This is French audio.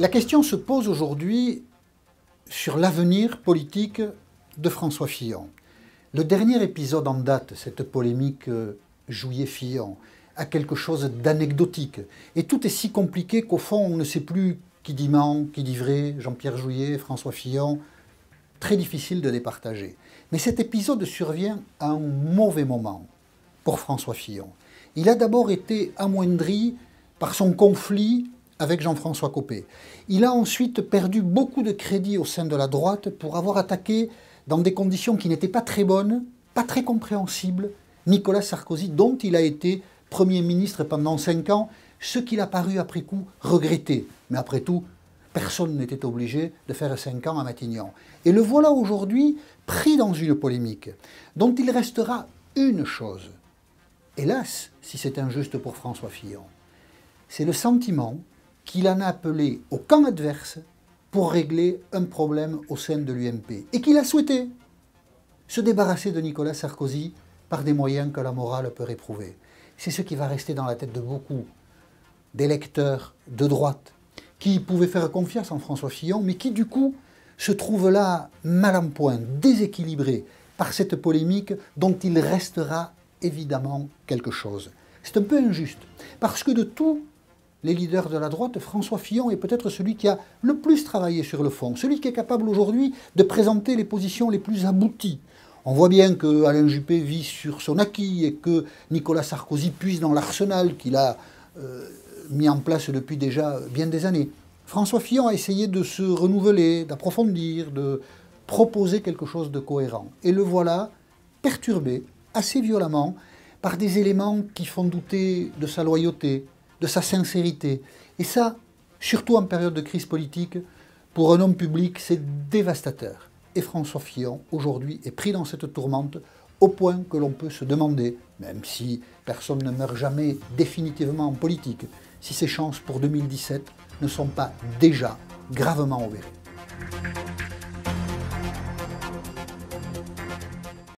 La question se pose aujourd'hui sur l'avenir politique de François Fillon. Le dernier épisode en date, cette polémique euh, Jouillet-Fillon, a quelque chose d'anecdotique. Et tout est si compliqué qu'au fond, on ne sait plus qui dit ment, qui dit vrai, Jean-Pierre Jouillet, François Fillon. Très difficile de départager. Mais cet épisode survient à un mauvais moment pour François Fillon. Il a d'abord été amoindri par son conflit avec Jean-François Copé. Il a ensuite perdu beaucoup de crédit au sein de la droite pour avoir attaqué dans des conditions qui n'étaient pas très bonnes, pas très compréhensibles, Nicolas Sarkozy, dont il a été Premier ministre pendant cinq ans, ce qu'il a paru après coup regretter. Mais après tout, personne n'était obligé de faire cinq ans à Matignon. Et le voilà aujourd'hui pris dans une polémique dont il restera une chose. Hélas, si c'est injuste pour François Fillon, c'est le sentiment qu'il en a appelé au camp adverse pour régler un problème au sein de l'UMP et qu'il a souhaité se débarrasser de Nicolas Sarkozy par des moyens que la morale peut réprouver. C'est ce qui va rester dans la tête de beaucoup d'électeurs de droite qui pouvaient faire confiance en François Fillon, mais qui du coup se trouvent là mal en point, déséquilibrés par cette polémique dont il restera évidemment quelque chose. C'est un peu injuste, parce que de tous les leaders de la droite, François Fillon est peut-être celui qui a le plus travaillé sur le fond, celui qui est capable aujourd'hui de présenter les positions les plus abouties. On voit bien que Alain Juppé vit sur son acquis et que Nicolas Sarkozy puise dans l'arsenal qu'il a euh, mis en place depuis déjà bien des années. François Fillon a essayé de se renouveler, d'approfondir, de proposer quelque chose de cohérent. Et le voilà perturbé assez violemment par des éléments qui font douter de sa loyauté, de sa sincérité. Et ça, surtout en période de crise politique, pour un homme public, c'est dévastateur. Et François Fillon, aujourd'hui, est pris dans cette tourmente au point que l'on peut se demander, même si personne ne meurt jamais définitivement en politique, si ses chances pour 2017 ne sont pas déjà gravement obérées.